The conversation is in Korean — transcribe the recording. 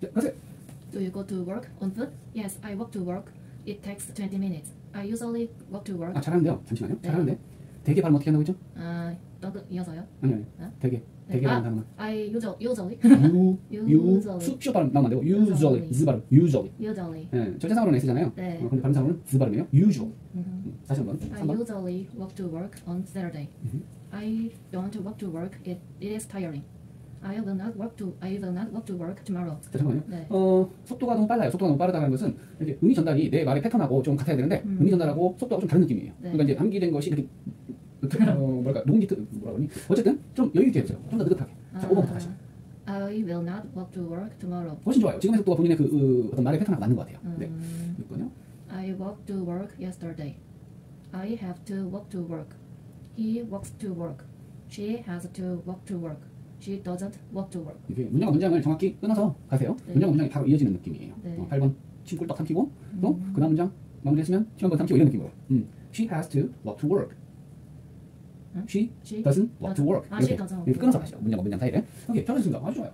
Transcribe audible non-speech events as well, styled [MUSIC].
자, 가세요. Do you go to work on foot? Yes, I walk to work. It takes 20 minutes. I usually walk to work. 아, 잘하는데요. 잠시만요. 네. 잘하는데. 되게 발음 어떻게 한다고 했죠? 아, 너그 이어서요? 아니, 아니. 어? 되게. 되게 아, 발음 단어만. I usually, usually, 유, 유. 수, 슈 발음 나오면 안 되고, usually. 즈 발음, usually. usually. 예, 절대상으로는 S잖아요. 네. 어, 근데 발음상으로는 즈 발음이에요. usual. 음. 음, 다시 한 번. I 3번. usually walk to work on Saturday. Mhm. I don't walk to work. It, it is tiring. I will not walk to I will not walk to work tomorrow. 자, 잠깐만요. 네. 어, 속도가 너무 빨라요. 속도가 너무 빠르다는 것은 이렇게 의미 전달이 내 말의 패턴하고 좀 같아야 되는데 음. 의미 전달하고 속도가 좀 다른 느낌이에요. 네. 그러니까 이제 암기된 것이 이렇게 [LAUGHS] 어, 뭐랄까 녹음기 뭐라 그러니 어쨌든 좀 여유 있게 해주세요. 좀 더 느긋하게. 자, 5번부터 다시. I will not walk to work tomorrow. 훨씬 좋아요. 지금의 속도가 본인의 그 어, 어떤 말의 패턴하고 맞는 것 같아요. 네. 음, 6번요. I walked to work yesterday. I have to walk to work. He walks to work. She has to walk to work. She doesn't walk to work. 이게 문장과 문장을 정확히 끊어서 가세요. 네. 문장과 문장이 바로 이어지는 느낌이에요. 네. 어, 8번 침 꿀떡 삼키고 또 음. 그다음 문장 마무리했으면 침 한번 삼키고 이런 느낌으로. 음. She has to walk to work. 응? She She doesn't walk to work. 아, 이렇게, 이렇게 끊어서. 가시죠. 문장과 문장 사이를. 오케이, 잘하셨습니다. 아주 좋아요.